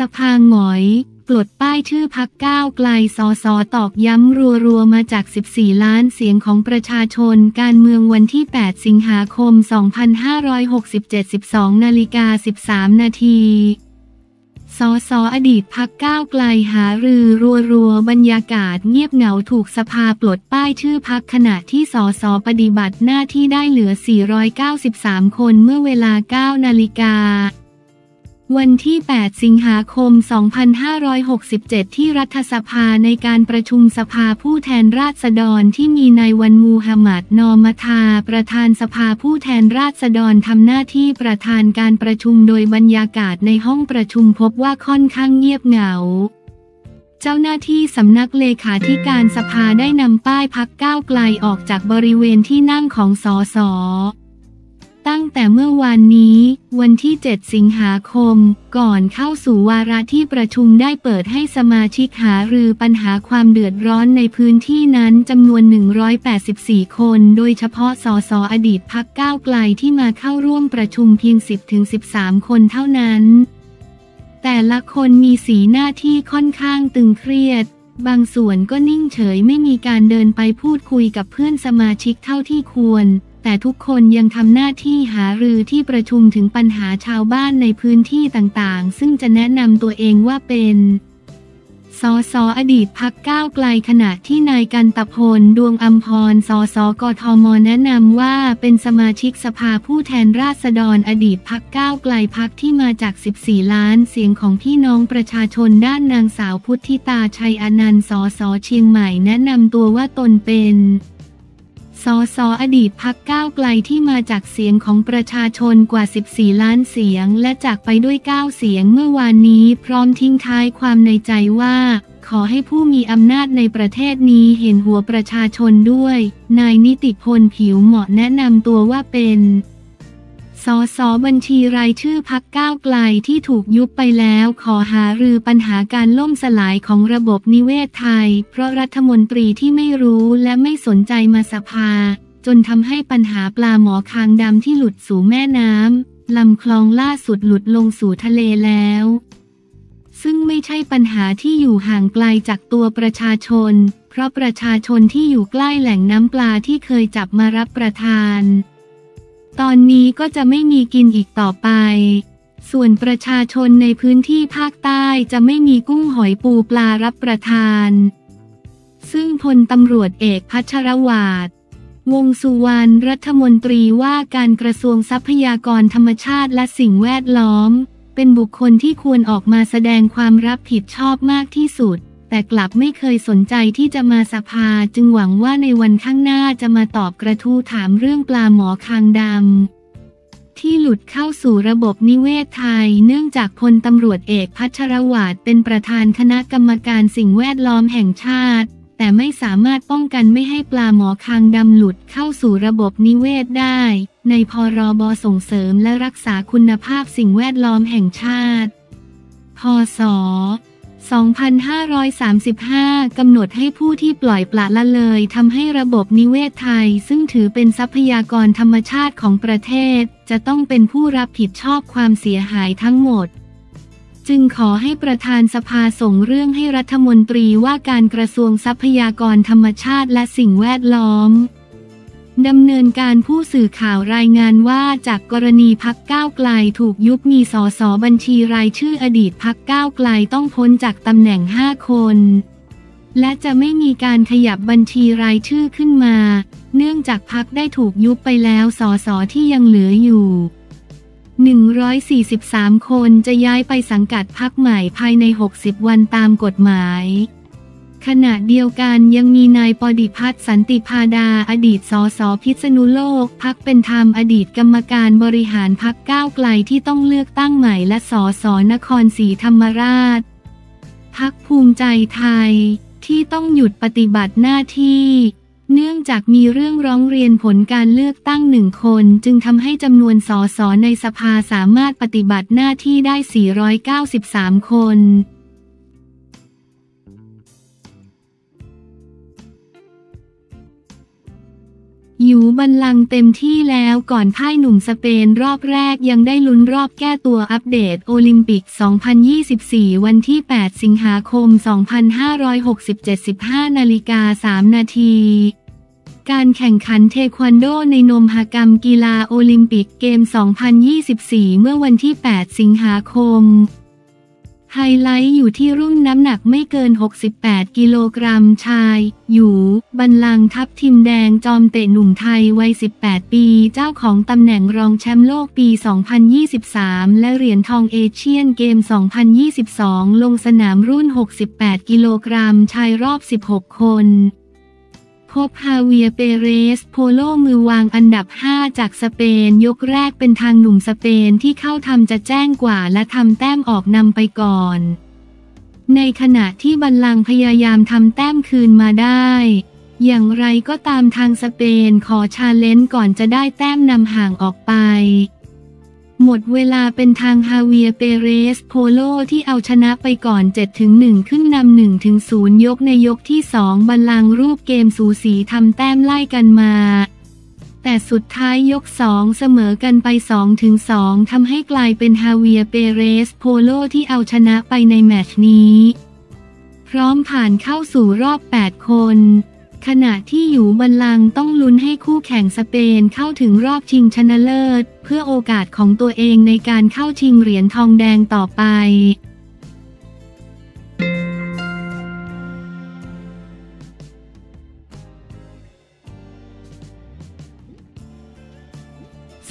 สภาหงอย ปลดป้ายชื่อพักก้าวไกลสอสอตอกย้ำรัวๆ มาจาก 14 ล้านเสียงของประชาชน การเมืองวันที่ 8 สิงหาคม 2567 12นาฬิกา 13 นาทีสสอดีตพักก้าวไกลหารือรัวๆบรรยากาศเงียบเหงาถูกสภาปลดป้ายชื่อพักขณะที่สสปฏิบัติหน้าที่ได้เหลือ 493 คนเมื่อเวลา 9 นาฬิกา วันที่ 8 สิงหาคม 2567 ที่รัฐสภาในการประชุมสภาผู้แทนราษฎรที่มีนายวันมูฮัมหมัด นอมทา ประธานสภาผู้แทนราษฎรทำหน้าที่ประธานการประชุมโดยบรรยากาศในห้องประชุมพบว่าค่อนข้างเงียบเหงาเจ้าหน้าที่สำนักเลขาธิการสภาได้นำป้ายพักก้าวไกลออกจากบริเวณที่นั่งของสส ตั้งแต่เมื่อวานนี้ วันที่ 7 สิงหาคม ก่อนเข้าสู่วาระที่ประชุมได้เปิดให้สมาชิกหารือปัญหาความเดือดร้อนในพื้นที่นั้นจำนวน 184 คน โดยเฉพาะสสอดีตพักก้าวไกลที่มาเข้าร่วมประชุมเพียง 10-13 คนเท่านั้น แต่ละคนมีสีหน้าที่ค่อนข้างตึงเครียด บางส่วนก็นิ่งเฉยไม่มีการเดินไปพูดคุยกับเพื่อนสมาชิกเท่าที่ควร แต่ทุกคนยังทำหน้าที่หารือที่ประชุมถึงปัญหาชาวบ้านในพื้นที่ต่างๆ ซึ่งจะแนะนำตัวเองว่าเป็นสสอดีตพักก้าวไกลขณะที่นายกันตพล ดวงอัมพร สสกทม แนะนำว่าเป็นสมาชิกสภาผู้แทนราษฎรอดีตพักก้าวไกลพักที่มาจาก 14 ล้านเสียงของพี่น้องประชาชนด้านนางสาวพุทธิตาชัยอนันต์ สสเชียงใหม่แนะนำตัวว่าตนเป็น สสอดีตพักก้าวไกลที่มาจากเสียงของประชาชนกว่า 14 ล้านเสียง และจากไปด้วย 9 เสียงเมื่อวานนี้ พร้อมทิ้งท้ายความในใจว่า ขอให้ผู้มีอำนาจในประเทศนี้เห็นหัวประชาชนด้วย นายนิติพลผิวเหมาะแนะนำตัวว่าเป็น สสบัญชีรายชื่อพักก้าวไกลที่ถูกยุบไปแล้วขอหารือปัญหาการล่มสลายของระบบนิเวศไทย เพราะรัฐมนตรีที่ไม่รู้และไม่สนใจมาสภา จนทำให้ปัญหาปลาหมอคางดำที่หลุดสู่แม่น้ำลำคลองล่าสุดหลุดลงสู่ทะเลแล้ว ซึ่งไม่ใช่ปัญหาที่อยู่ห่างไกลจากตัวประชาชน เพราะประชาชนที่อยู่ใกล้แหล่งน้ำปลาที่เคยจับมารับประทาน ตอนนี้ก็จะไม่มีกินอีกต่อไป ส่วนประชาชนในพื้นที่ภาคใต้จะไม่มีกุ้งหอยปูปลารับประทาน ซึ่งพลตำรวจเอกพัชรวาดวงสุวรรณรัฐมนตรีว่าการกระทรวงทรัพยากรธรรมชาติและสิ่งแวดล้อม เป็นบุคคลที่ควรออกมาแสดงความรับผิดชอบมากที่สุด แต่กลับไม่เคยสนใจที่จะมาสภาจึงหวังว่าในวันข้างหน้าจะมาตอบกระทู้ถามเรื่องปลาหมอคางดำที่หลุดเข้าสู่ระบบนิเวศไทย เนื่องจากพลตำรวจเอกพัชรวาดเป็นประธานคณะกรรมการสิ่งแวดล้อมแห่งชาติ แต่ไม่สามารถป้องกันไม่ให้ปลาหมอคางดำหลุดเข้าสู่ระบบนิเวศได้ ในพรบส่งเสริมและรักษาคุณภาพสิ่งแวดล้อมแห่งชาติ พศ 2535 กำหนดให้ผู้ที่ปล่อยปละละเลยทำให้ระบบนิเวศไทย ซึ่งถือเป็นทรัพยากรธรรมชาติของประเทศ จะต้องเป็นผู้รับผิดชอบความเสียหายทั้งหมด จึงขอให้ประธานสภาส่งเรื่องให้รัฐมนตรีว่าการกระทรวงทรัพยากรธรรมชาติและสิ่งแวดล้อม ดำเนินการผู้สื่อข่าวรายงานว่าจากกรณีพักก้าวไกลถูกยุบมีสสบัญชีรายชื่ออดีตพักก้าวไกลต้องพ้นจากตำแหน่งห้าคน และจะไม่มีการขยับบัญชีรายชื่อขึ้นมา เนื่องจากพักได้ถูกยุบไปแล้วสสที่ยังเหลืออยู่ 143 คนจะย้ายไปสังกัดพักใหม่ภายใน 60 วันตามกฎหมาย ขณะเดียวกันยังมีนายปดิพัฒน์สันติพาดาอดีตสสพิษณุโลกพักเป็นธรรมอดีตกรรมการบริหารพักก้าวไกลที่ต้องเลือกตั้งใหม่และสสนครศรีธรรมราช พักภูมิใจไทยที่ต้องหยุดปฏิบัติหน้าที่ เนื่องจากมีเรื่องร้องเรียนผลการเลือกตั้งหนึ่งคน จึงทำให้จำนวนสสในสภาสามารถปฏิบัติหน้าที่ได้ 493 คน อยู่บัลลังก์เต็มที่แล้วก่อนพ่ายหนุ่มสเปนรอบแรกยังได้ลุ้นรอบแก้ตัวอัปเดตโอลิมปิก 2024 วันที่ 8 สิงหาคม 2567 15นาฬิกา3นาทีการแข่งขันเทควันโดในนมหกรรมกีฬาโอลิมปิกเกม 2024 เมื่อวันที่ 8 สิงหาคม ไฮไลท์อยู่ที่รุ่นน้ำหนักไม่เกิน 68 กิโลกรัมชาย อยู่บันลังทัพทิมแดงจอมเตะหนุ่มไทยวัย 18 ปี เจ้าของตำแหน่งรองแชมป์โลกปี 2023 และเหรียญทองเอเชียนเกม 2022 ลงสนามรุ่น 68 กิโลกรัมชายรอบ 16 คน พบฮาเวียเปเรส โพโลมือวางอันดับ 5 จากสเปน ยกแรกเป็นทางหนุ่มสเปนที่เข้าทำจะแจ้งกว่าและทำแต้มออกนำไปก่อน ในขณะที่บัลลังก์พยายามทำแต้มคืนมาได้ อย่างไรก็ตามทางสเปนขอ challenge ก่อนจะได้แต้มนำห่างออกไป หมดเวลาเป็นทางฮาเวียเปเรสโพโลที่เอาชนะไปก่อน 7-1 ขึ้นนำ1-0 ยกในยกที่ 2บัลลังรูปเกมสูสีทำแต้มไล่กันมา แต่สุดท้ายยก 2 เสมอกันไป 2-2ทำให้กลายเป็นฮาเวียเปเรสโพโลที่เอาชนะไปในแมตช์นี้ พร้อมผ่านเข้าสู่รอบ 8 คน ขณะที่อยู่บัลลังต้องลุ้นให้คู่แข่งสเปนเข้าถึงรอบชิงชนะเลิศ เพื่อโอกาสของตัวเองในการเข้าชิงเหรียญทองแดงต่อไป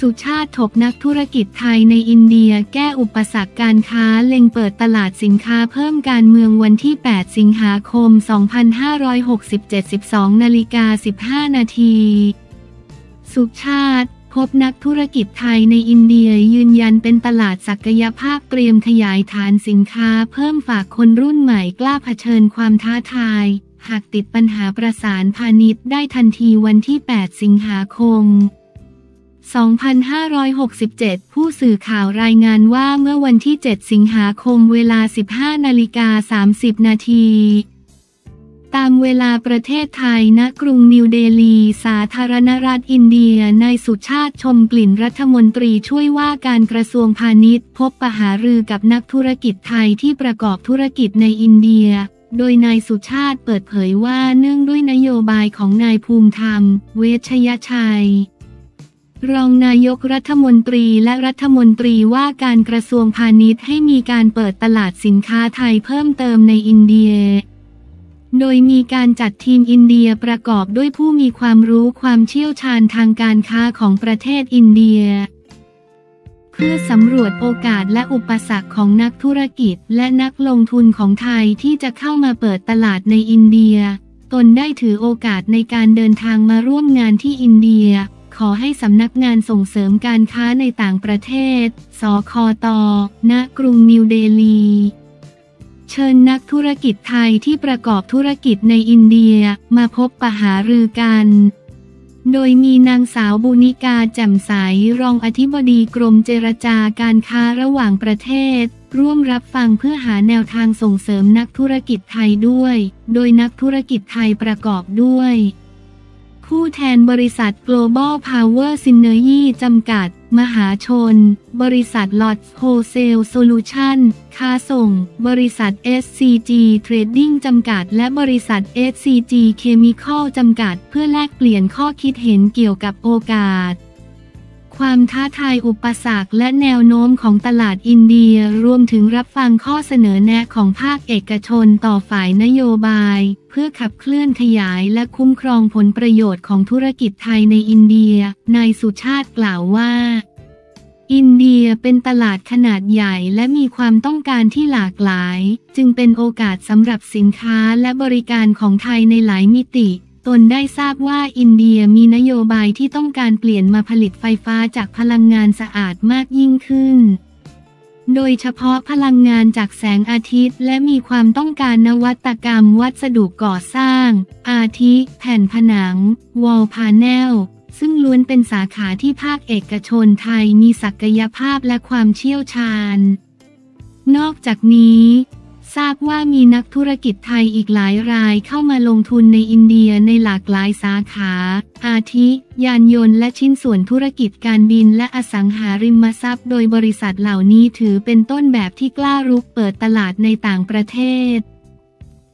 สุชาติถกนักธุรกิจไทยในอินเดียแก้อุปสรรคการค้าเล็งเปิดตลาดสินค้าเพิ่มการเมืองวันที่ 8 สิงหาคม 2567 12นาฬิกา15 นาที สุชาติพบนักธุรกิจไทยในอินเดียยืนยันเป็นตลาดศักยภาพเตรียมขยายฐานสินค้าเพิ่มฝากคนรุ่นใหม่กล้าเผชิญความท้าทาย หากติดปัญหาประสานพาณิชย์ได้ทันทีวันที่ 8 สิงหาคม 2567 ผู้สื่อข่าวรายงานว่าเมื่อวันที่ 7 สิงหาคมเวลา 15 นาฬิกา 30 นาที ตามเวลาประเทศไทยณกรุงนิวเดลี สาธารณรัฐอินเดียนายสุชาติชมกลิ่นรัฐมนตรีช่วยว่าการกระทรวงพาณิชย์ พบปะหารือกับนักธุรกิจไทยที่ประกอบธุรกิจในอินเดียโดยนายสุชาติเปิดเผยว่าเนื่องด้วยนโยบายของนายภูมิธรรม เวชยชัย รองนายกรัฐมนตรีและรัฐมนตรีว่าการกระทรวงพาณิชย์ให้มีการเปิดตลาดสินค้าไทยเพิ่มเติมในอินเดีย โดยมีการจัดทีมอินเดียประกอบด้วยผู้มีความรู้ความเชี่ยวชาญทางการค้าของประเทศอินเดีย เพื่อสำรวจโอกาสและอุปสรรคของนักธุรกิจและนักลงทุนของไทยที่จะเข้ามาเปิดตลาดในอินเดีย ตนได้ถือโอกาสในการเดินทางมาร่วมงานที่อินเดีย ขอให้สำนักงานส่งเสริมการค้าในต่างประเทศ สคต ณ กรุงนิวเดลี เชิญนักธุรกิจไทยที่ประกอบธุรกิจในอินเดียมาพบปะหารือกัน โดยมีนางสาวบุนิกาแจ่มใสรองอธิบดีกรมเจรจาการค้าระหว่างประเทศร่วมรับฟังเพื่อหาแนวทางส่งเสริมนักธุรกิจไทยด้วย โดยนักธุรกิจไทยประกอบด้วย ผู้แทนบริษัท Global Power Synergy จำกัด มหาชน บริษัท Lot Wholesale Solution ค้าส่ง บริษัท SCG Trading จำกัด และบริษัท SCG Chemical จำกัด เพื่อแลกเปลี่ยนข้อคิดเห็นเกี่ยวกับโอกาส ความท้าทายอุปสรรคและแนวโน้มของตลาดอินเดีย รวมถึงรับฟังข้อเสนอแนะของภาคเอกชนต่อฝ่ายนโยบาย เพื่อขับเคลื่อนขยายและคุ้มครองผลประโยชน์ของธุรกิจไทยในอินเดีย นายสุชาติกล่าวว่าอินเดียเป็นตลาดขนาดใหญ่และมีความต้องการที่หลากหลาย จึงเป็นโอกาสสำหรับสินค้าและบริการของไทยในหลายมิติ ตนได้ทราบว่าอินเดียมีนโยบายที่ต้องการเปลี่ยนมาผลิตไฟฟ้าจากพลังงานสะอาดมากยิ่งขึ้น โดยเฉพาะพลังงานจากแสงอาทิตย์และมีความต้องการนวัตกรรมวัสดุก่อสร้าง อาทิ แผ่นผนัง วอลพาเนล ซึ่งล้วนเป็นสาขาที่ภาคเอกชนไทยมีศักยภาพและความเชี่ยวชาญ นอกจากนี้ ว่ามีนักธุรกิจไทยอีกหลายรายเข้ามาลงทุนในอินเดียในหลากหลายสาขา อาทิ ยานยนต์และชิ้นส่วนธุรกิจการบินและอสังหาริมทรัพย์ โดยบริษัทเหล่านี้ถือเป็นต้นแบบที่กล้ารุกเปิดตลาดในต่างประเทศ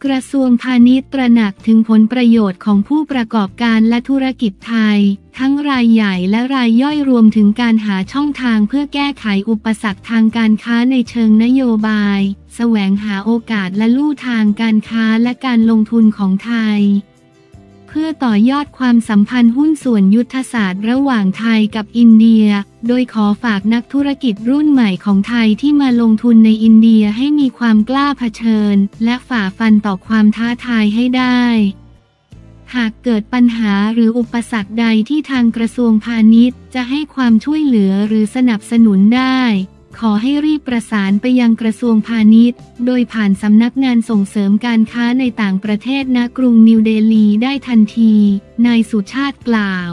กระทรวงพาณิชย์ตระหนักถึงผลประโยชน์ของผู้ประกอบการและธุรกิจไทย ทั้งรายใหญ่และรายย่อยรวมถึงการหาช่องทางเพื่อแก้ไขอุปสรรคทางการค้าในเชิงนโยบาย แสวงหาโอกาสและลู่ทางการค้าและการลงทุนของไทย พื่อต่อยอดความสัมพันธ์หุ้นส่วนยุทธศาสตร์ระหว่างไทยกับอินเดีย โดยขอฝากนักธุรกิจรุ่นใหม่ของไทยที่มาลงทุนในอินเดียให้มีความกล้าเผชิญ และฝ่าฟันต่อความท้าทายให้ได้ หากเกิดปัญหาหรืออุปสรรคใดที่ทางกระทรวงพาณิชย์ จะให้ความช่วยเหลือหรือสนับสนุนได้ ขอให้รีบประสานไปยังกระทรวงพาณิชย์ โดยผ่านสำนักงานส่งเสริมการค้าในต่างประเทศณกรุงนิวเดลีได้ทันที นายสุชาติกล่าว